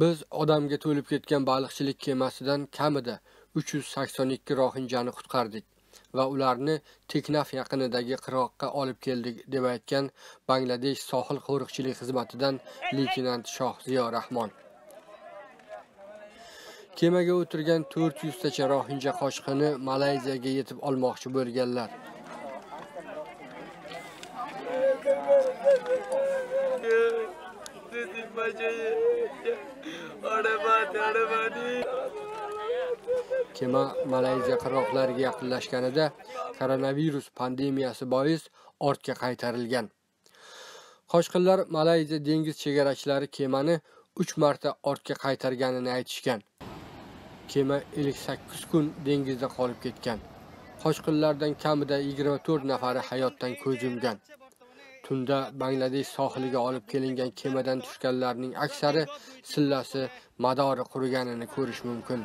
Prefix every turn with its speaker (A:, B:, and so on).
A: Biz odamga to'lib ketgan baliqchilik kemasidan kamida 382 rohinjani qutqardik va ularni Teknaf yaqinidagi qirg'oqqa olib keldik, deb aytgan Bangladesh sohil qo'riqchilik xizmatidan leytenant Shohziyo Rahmon. Kemaga o'tirgan 400 tacha rohinja qochqini Malayziyaga yetib olmoqchi bo'lganlar. Kema Malayziya qirg'oqlariga yaqinlashganida koronavirus pandemiyasi bois ortga qaytarilgan. Qochqinlar Malayziya dengiz chegarachilari kemani 3 marta ortga qaytarganini aytishgan. Kema 58 kun dengizda qolib ketgan. Qochqinlardan kamida 24 nafari hayotdan ko'z yumgan. Tunda Bangladesh sohiliga olib kelingan kemadan tushganlarning aksari sillasi madori quriganini ko'rish mumkin.